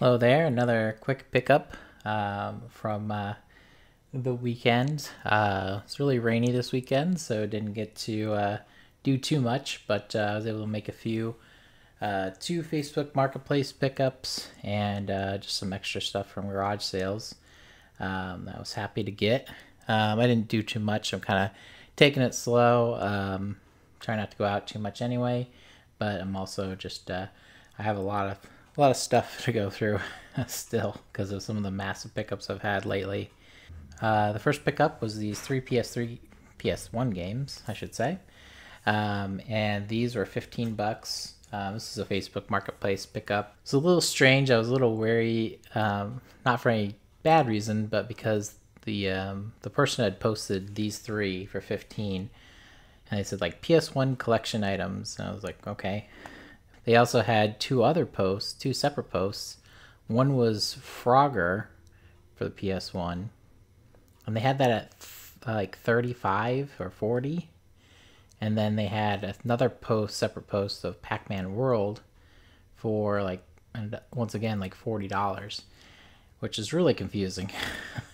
Hello there, another quick pickup um, from uh, the weekend. Uh, it's really rainy this weekend, so didn't get to uh, do too much, but uh, I was able to make a few uh, two Facebook Marketplace pickups and uh, just some extra stuff from garage sales. Um, I was happy to get. Um, I didn't do too much. I'm kind of taking it slow. Um, trying not to go out too much anyway, but I'm also just I have a lot of a lot of stuff to go through still because of some of the massive pickups I've had lately. Uh, the first pickup was these three PS3, PS1 games, I should say, um, and these were 15 bucks. Um, this is a Facebook Marketplace pickup. It's a little strange. I was a little wary, um, not for any bad reason, but because the um, the person had posted these three for 15, and they said like PS1 collection items, and I was like, okay, they also had two other posts, two separate posts. One was Frogger for the PS1, and they had that at like 35 or 40. And then they had another post, separate post of Pac Man World for like, and once again, like $40, which is really confusing.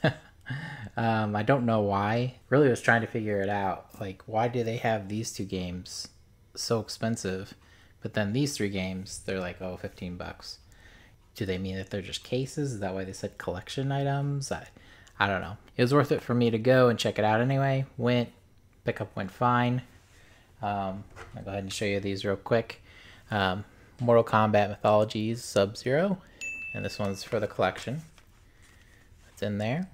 um, I don't know why. Really was trying to figure it out. Like, why do they have these two games so expensive? But then these three games, they're like, oh, 15 bucks. Do they mean that they're just cases? Is that why they said collection items? I, I don't know. It was worth it for me to go and check it out anyway. Went, pickup went fine. Um, I'll go ahead and show you these real quick. Um, Mortal Kombat Mythologies Sub Zero, and this one's for the collection. It's in there,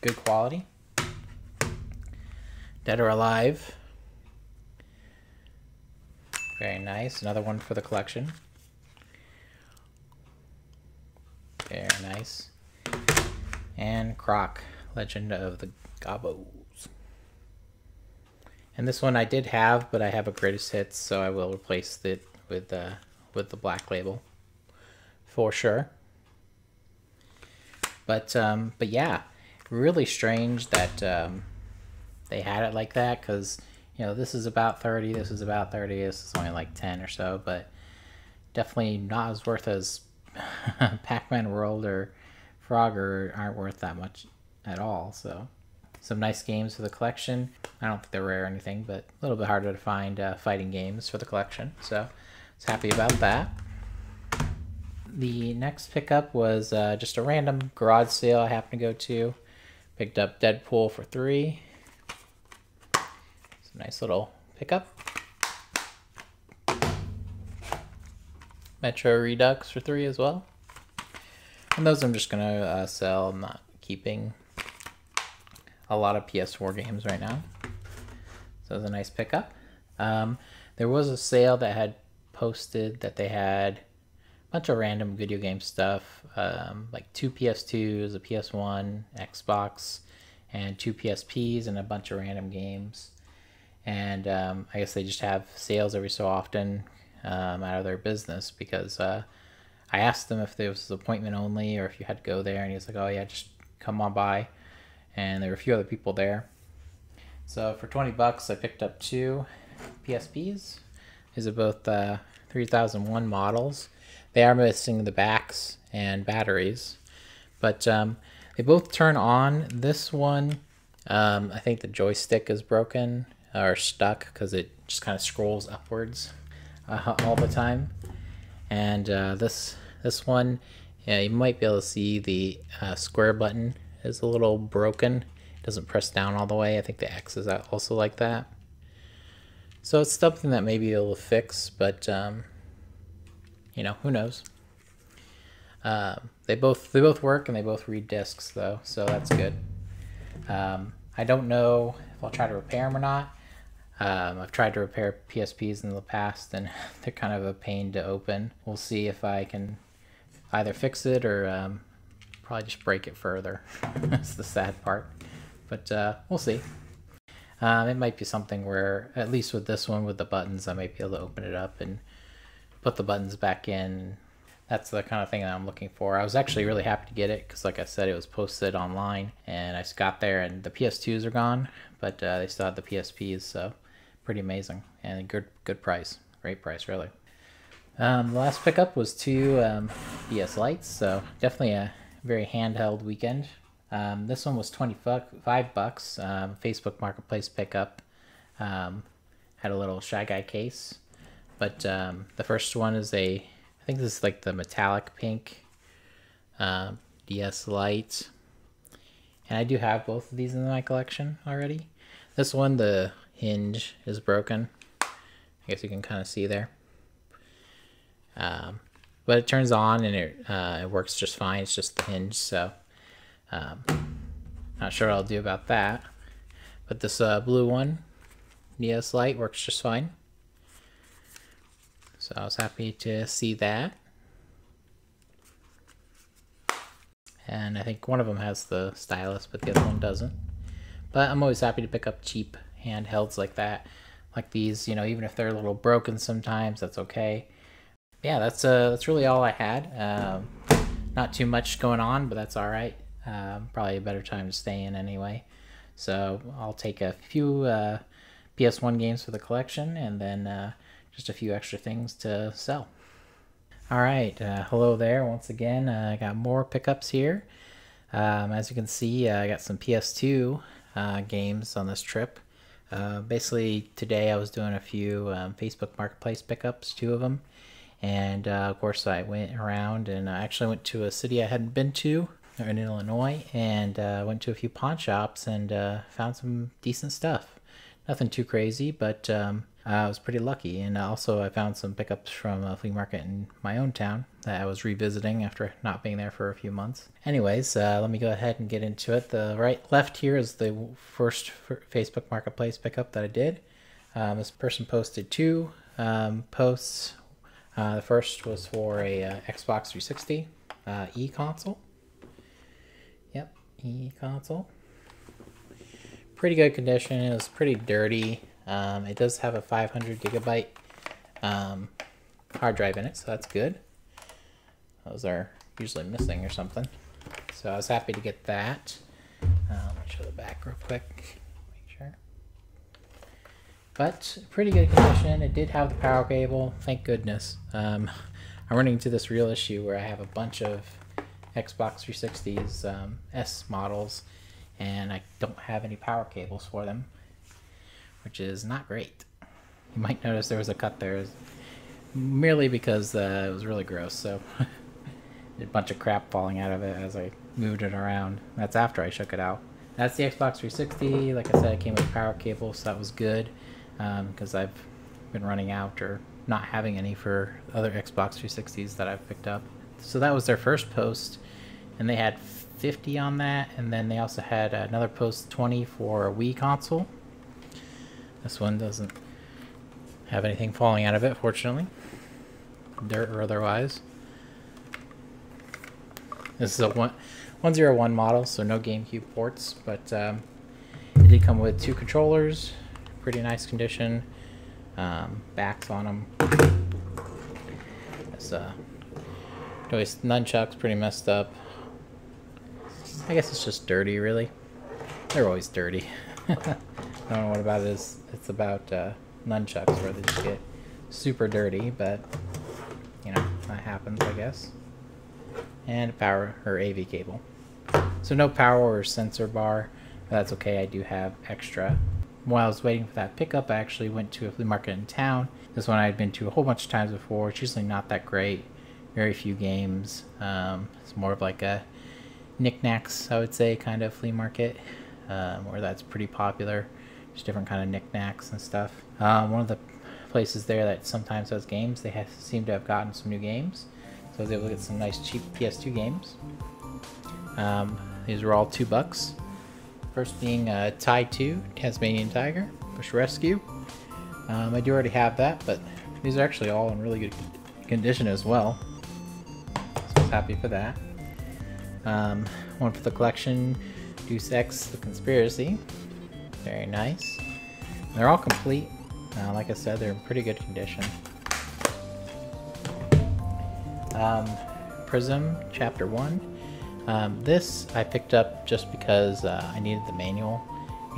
good quality. Dead or Alive very nice. Another one for the collection. Very nice. And Croc, Legend of the Gobbos. And this one I did have, but I have a greatest hits, so I will replace it with uh, with the black label for sure. But um, but yeah, really strange that um, they had it like that because you know, this is about 30, this is about 30, this is only like 10 or so, but definitely not as worth as Pac-Man World or Frogger aren't worth that much at all, so some nice games for the collection. I don't think they're rare or anything, but a little bit harder to find uh, fighting games for the collection, so I was happy about that. The next pickup was uh, just a random garage sale I happened to go to. Picked up Deadpool for three nice little pickup. Metro Redux for three as well. And those I'm just to uh, sell. I'm not keeping a lot of PS4 games right now. So it's a nice pickup. Um, there was a sale that had posted that they had a bunch of random video game stuff, um, like two PS2s, a PS1, Xbox, and two PSPs, and a bunch of random games and um, I guess they just have sales every so often um, out of their business because uh, I asked them if there was appointment only or if you had to go there, and he was like, "Oh yeah, just come on by." And there were a few other people there. So for twenty bucks, I picked up two PSPs. These are both uh, 3001 models. They are missing the backs and batteries, but um, they both turn on. This one, um, I think the joystick is broken are stuck because it just kind of scrolls upwards uh, all the time. And uh, this this one, yeah, you might be able to see the uh, square button is a little broken. It doesn't press down all the way. I think the X is also like that. So it's something that maybe you'll fix, but um, you know, who knows? Um, they both they both work and they both read discs though, so that's good. Um, I don't know if I'll try to repair them or not. Um, I've tried to repair PSPs in the past and they're kind of a pain to open. We'll see if I can either fix it or um, probably just break it further. That's the sad part. But uh, we'll see. Um, it might be something where, at least with this one with the buttons, I might be able to open it up and put the buttons back in. That's the kind of thing that I'm looking for. I was actually really happy to get it because, like I said, it was posted online and I just got there and the PS2s are gone, but uh, they still have the PSPs, so pretty amazing and good good price great price really Um, the last pickup was two um, DS Lites, so definitely a very handheld weekend. Um, this one was 25 bucks, um, Facebook Marketplace pickup. Um, had a little Shy Guy case. But um, the first one is a, I think this is like the metallic pink DS Lite. And I do have both of these in my collection already. This one, the hinge is broken. I guess you can kind of see there. Um, but it turns on and it, uh, it works just fine. It's just the hinge, so um, not sure what I'll do about that. But this uh, blue one, DS Lite, works just fine. So I was happy to see that. And I think one of them has the stylus, but the other one doesn't. But I'm always happy to pick up cheap handhelds like that. Like these, you know, even if they're a little broken sometimes, that's okay. Yeah, that's uh, that's really all I had. Um, not too much going on, but that's all right. Um, probably a better time to stay in anyway. So I'll take a few uh, PS1 games for the collection and then uh, just a few extra things to sell. All right, uh, hello there once again. Uh, I got more pickups here. Um, as you can see, uh, I got some PS2 uh, games on this trip. Uh, basically, today I was doing a few um, Facebook Marketplace pickups, two of them. And uh, of course, I went around and I actually went to a city I hadn't been to in Illinois and went to a few pawn shops and found some decent stuff. Nothing too crazy, but um, I was pretty lucky. And also, I found some pickups from a flea market in my own town that I was revisiting after not being there for a few months. Anyways, uh, let me go ahead and get into it. The right left here is the first Facebook Marketplace pickup that I did. Um, this person posted two um, posts. Uh, the first was for a uh, Xbox 360 uh, e console. Yep, e console. Pretty good condition. It was pretty dirty. Um, it does have a 500 gigabyte um, hard drive in it, so that's good. Those are usually missing or something. So I was happy to get that. Um, show the back real quick. Make sure. But pretty good condition. It did have the power cable. Thank goodness. Um, I'm running into this real issue where I have a bunch of Xbox 360's um, S models and I don't have any power cables for them which is not great. You might notice there was a cut there merely because uh, it was really gross, so a bunch of crap falling out of it as I moved it around. That's after I shook it out. That's the Xbox 360. Like I said, it came with a power cable, so that was good because um, I've been running out or not having any for other Xbox 360s that I've picked up. So that was their first post, and they had 50 on that, and then they also had another post 20 for a Wii console. This one doesn't have anything falling out of it, fortunately. Dirt or otherwise. This is a one, 101 model, so no GameCube ports, but um, it did come with two controllers, pretty nice condition, um, backs on them. This uh, noise nunchucks pretty messed up. I guess it's just dirty, really. They're always dirty. I don't know what about it is. It's about uh, nunchucks where they just get super dirty, but you know that happens, I guess. And power or AV cable. So no power or sensor bar. That's okay. I do have extra. While I was waiting for that pickup, I actually went to a flea market in town. This one I had been to a whole bunch of times before. It's usually not that great. Very few games. Um, it's more of like a knickknacks, I would say, kind of flea market, um, where that's pretty popular just different kind of knickknacks and stuff. Um, one of the places there that sometimes has games, they have, seem to have gotten some new games. So I was able to get some nice cheap PS2 games. Um, these were all two bucks. First being uh, Ty 2, Tasmanian Tiger, Bush Rescue. Um, I do already have that, but these are actually all in really good condition as well. So I was happy for that. Um, one for the collection, Deus Ex The Conspiracy. Very nice. They're all complete. Uh, like I said, they're in pretty good condition. Um, Pryzm Chapter 1. Um, this I picked up just because uh, I needed the manual,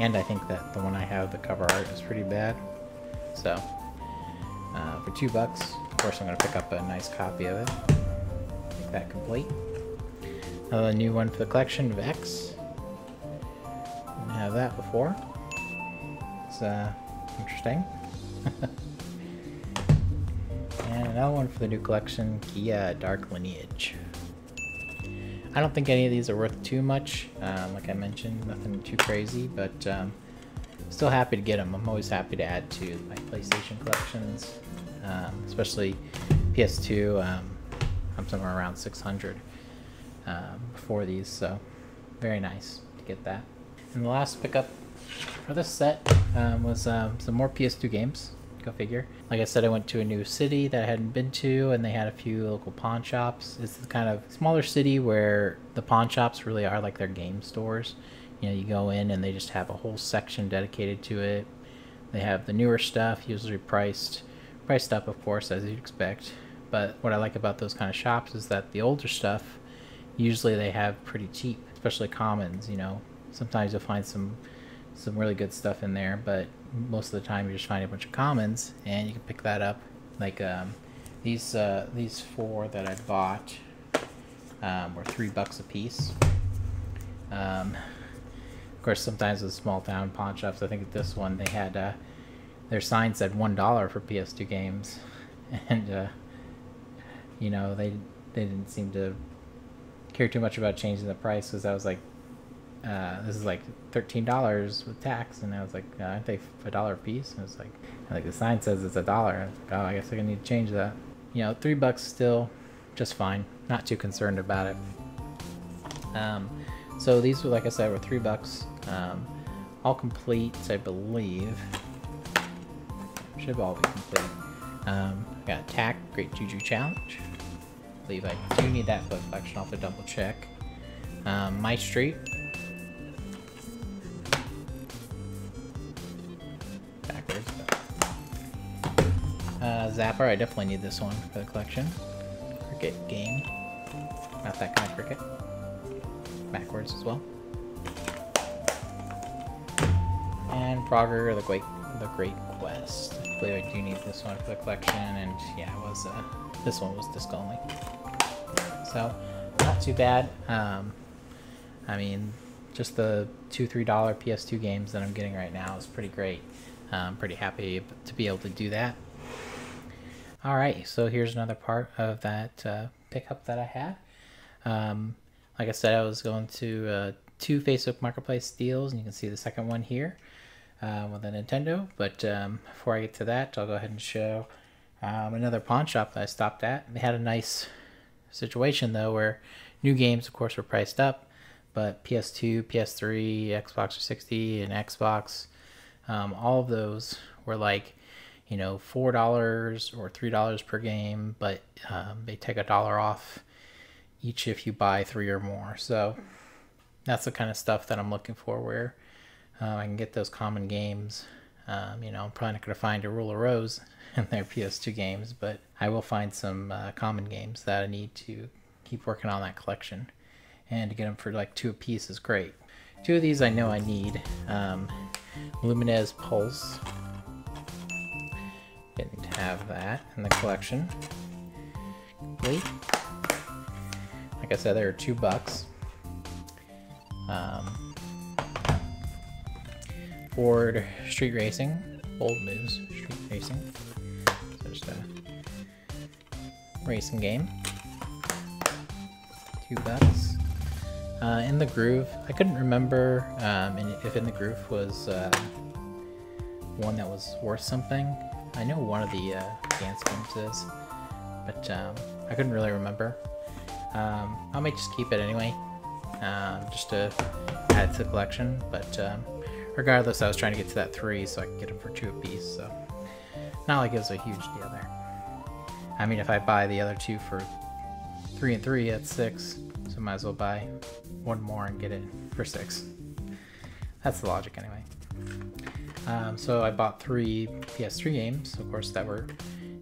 and I think that the one I have, the cover art, is pretty bad. So, uh, for two bucks, Of course, I'm going to pick up a nice copy of it. Make that complete. Another new one for the collection Vexx. Didn't have that before. It's uh, interesting. and another one for the new collection, Kya Dark Lineage. I don't think any of these are worth too much. Um, like I mentioned, nothing too crazy, but um, still happy to get them. I'm always happy to add to my PlayStation collections, um, especially PS2. Um, I'm somewhere around 600 um, for these, so very nice to get that. And the last pickup for this set um, was um, some more PS2 games. Go figure. Like I said, I went to a new city that I hadn't been to, and they had a few local pawn shops. It's the kind of smaller city where the pawn shops really are like their game stores. You know, you go in and they just have a whole section dedicated to it. They have the newer stuff, usually priced, priced up, of course, as you'd expect. But what I like about those kind of shops is that the older stuff, usually they have pretty cheap, especially commons. You know, sometimes you'll find some some really good stuff in there, but most of the time you're just finding a bunch of commons, and you can pick that up. Like um, these uh, these four that I bought um, were three bucks a piece. Um, of course, sometimes with small town pawn shops, I think at this one they had uh, their sign said one dollar for PS2 games, and uh, you know they they didn't seem to care too much about changing the price because I was like uh, this is like thirteen dollars with tax, and I was like, uh, aren't they a dollar a piece? And it's like, like the sign says it's a dollar. Like, oh, I guess I need to change that. You know, three bucks still, just fine. Not too concerned about it. Um, so these were, like I said, were three bucks. Um, all complete, I believe. Should all be complete. Um, got attack, great juju challenge. I believe I do need that for collection. I'll have to double check. Um, my street, Zapper, I definitely need this one for the collection. Cricket game. Not that kind of cricket. Backwards as well. And Frogger, the Great, the Great Quest. I believe I do need this one for the collection, and yeah, it was, uh, this one was disc only. So, not too bad. Um, I mean, just the two, three dollar PS2 games that I'm getting right now is pretty great. I'm pretty happy to be able to do that. Alright, so here's another part of that uh, pickup that I had. Um, like I said, I was going to uh, two Facebook Marketplace deals, and you can see the second one here uh, with the Nintendo. But um, before I get to that, I'll go ahead and show um, another pawn shop that I stopped at. They had a nice situation, though, where new games, of course, were priced up, but PS2, PS3, Xbox 360, and Xbox, um, all of those were like you know, four dollars or three dollars per game, but um, they take a dollar off each if you buy three or more. So that's the kind of stuff that I'm looking for, where uh, I can get those common games. Um, you know, I'm probably not going to find a Rule of Rose in their PS2 games, but I will find some uh, common games that I need to keep working on that collection. And to get them for like two a piece is great. Two of these I know I need. Um, Pulse have that in the collection. Complete. Like I said, they are two bucks. Um, Ford Street Racing, Bold Moves Street Racing. So just a racing game. Two bucks. Uh, in the Groove, I couldn't remember um, if In the Groove was uh, one that was worth something. I know one of the uh, dance games is, but um, I couldn't really remember. Um, I might just keep it anyway, um, just to add to the collection. But um, regardless, I was trying to get to that three so I could get them for two apiece. So not like it was a huge deal there. I mean, if I buy the other two for three and three, that's six. So might as well buy one more and get it for six. That's the logic anyway. Um, so I bought three PS3 games. Of course, that were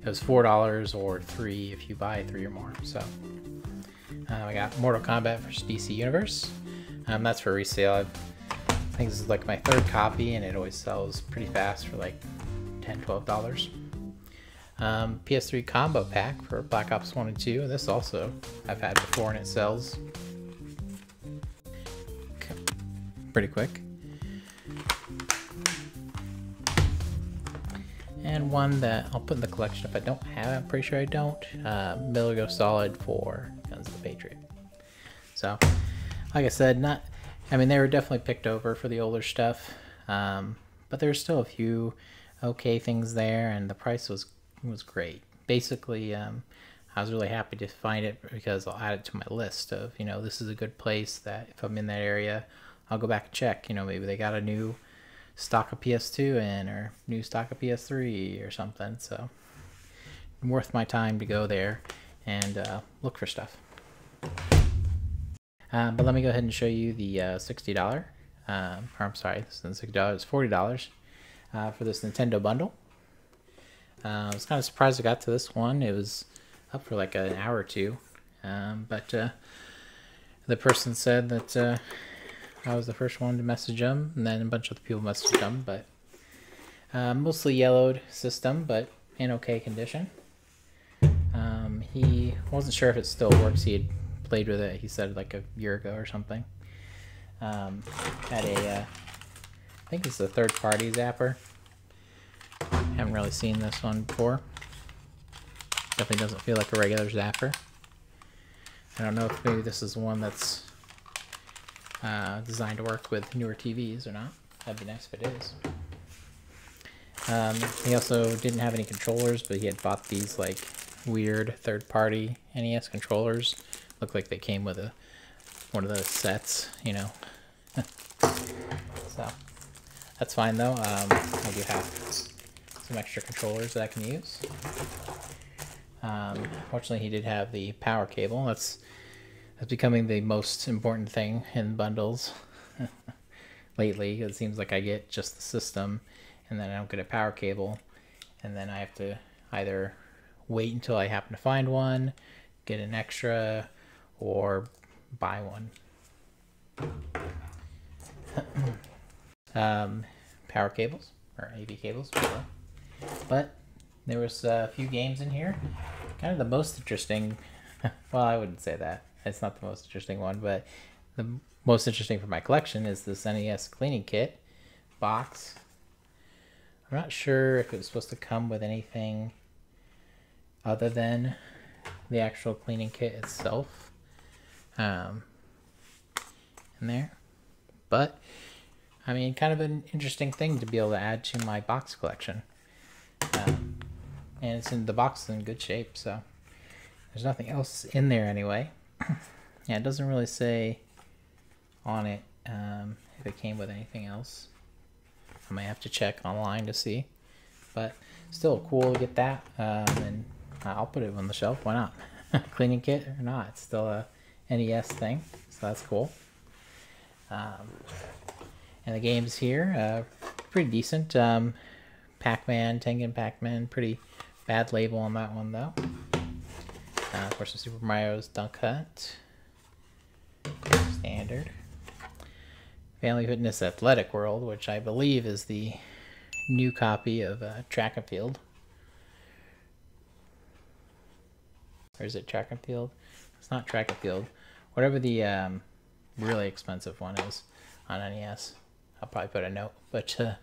it was four dollars or three if you buy three or more. So uh, I got Mortal Kombat vs DC Universe. Um, that's for resale. I think this is like my third copy, and it always sells pretty fast for like 10 12 dollars. Um, PS3 combo pack for Black Ops 1 and 2. This also I've had before and it sells pretty quick. And one that I'll put in the collection if I don't have it, I'm pretty sure I don't. Uh, Metal Solid for Guns of the Patriot. So, like I said, not, I mean, they were definitely picked over for the older stuff. Um, but there's still a few okay things there, and the price was was great. Basically, um, I was really happy to find it because I'll add it to my list of you know this is a good place that if I'm in that area, I'll go back and check. You know maybe they got a new stock of PS2 in or new stock of PS3 or something. So worth my time to go there and uh, look for stuff. Uh, but let me go ahead and show you the uh, $60 um, or I'm sorry, this isn't sixty dollars, it's forty dollars uh, for this Nintendo bundle. Uh, I was kind of surprised I got to this one. It was up for like an hour or two, um, but uh, the person said that I was the first one to message them, and then a bunch of people messaged them. But uh, mostly yellowed system, but in okay condition. Um, he wasn't sure if it still works. He had played with it. He said like a year ago or something um, had a, uh, I think it's a third party zapper. Haven't really seen this one before. Definitely doesn't feel like a regular zapper. I don't know if maybe this is one that's uh, designed to work with newer TVs or not. That'd be nice if it is. Um, he also didn't have any controllers, but he had bought these like weird third-party NES controllers. Look like they came with a one of those sets, you know. so that's fine though. Um, I do have some extra controllers that I can use. Um, fortunately, he did have the power cable. That's that's becoming the most important thing in bundles lately. It seems like I get just the system, and then I don't get a power cable, and then I have to either wait until I happen to find one, get an extra, or buy one. um, power cables or AV cables, but there was a few games in here. Kind of the most interesting. well, I wouldn't say that. It's not the most interesting one, but the most interesting for my collection is this NES cleaning kit box. I'm not sure if it was supposed to come with anything other than the actual cleaning kit itself um, in there. But, I mean, kind of an interesting thing to be able to add to my box collection. Um, and it's in the box is in good shape, so there's nothing else in there anyway. yeah, it doesn't really say on it um, if it came with anything else. I might have to check online to see, but still cool to get that. Um, and I'll put it on the shelf. Why not? Cleaning kit or not, it's still a NES thing, so that's cool. Um, and the games here, uh, pretty decent. Um, Pac-Man, Tengen Pac-Man, pretty bad label on that one though. Uh, of course, the Super Mario's Duck Hunt, standard. Family Fitness Athletic World, which I believe is the new copy of uh, Track and Field. Or is it Track and Field? It's not Track and Field. Whatever the um, really expensive one is on NES. I'll probably put a note, but, uh,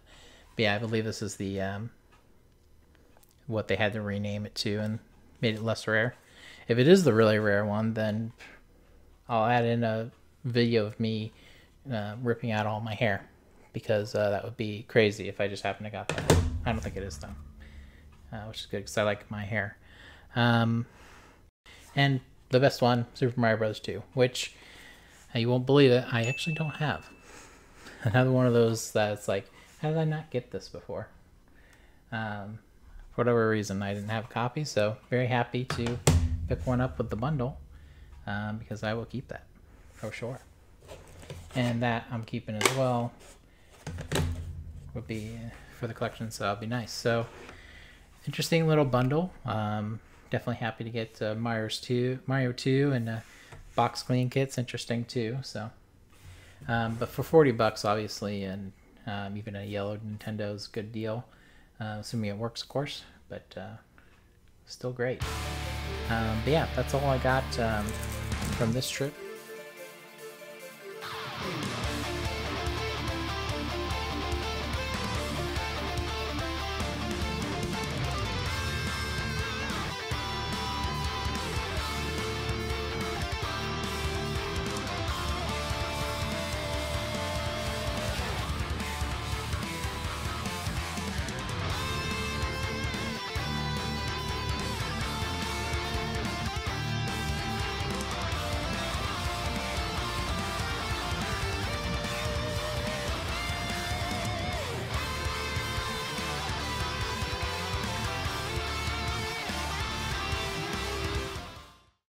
but yeah, I believe this is the um, what they had to rename it to and made it less rare. If it is the really rare one, then I'll add in a video of me uh, ripping out all my hair because uh, that would be crazy if I just happened to got that. I don't think it is though, uh, which is good because I like my hair. Um, and the best one, Super Mario Bros. 2, which now, you won't believe it, I actually don't have. Another one of those that's like, how did I not get this before? Um, for whatever reason, I didn't have a copy, so very happy to pick one up with the bundle um, because I will keep that for sure. And that I'm keeping as well would be for the collection, so that'll be nice. So, interesting little bundle. Um, definitely happy to get uh, Mario's 2, Mario 2 and uh, box clean kit's interesting too. So, um, but for forty bucks, obviously, and um, even a yellow Nintendo's good deal. Uh, assuming it works, of course. But uh, still great. Um, but yeah, that's all I got um, from this trip.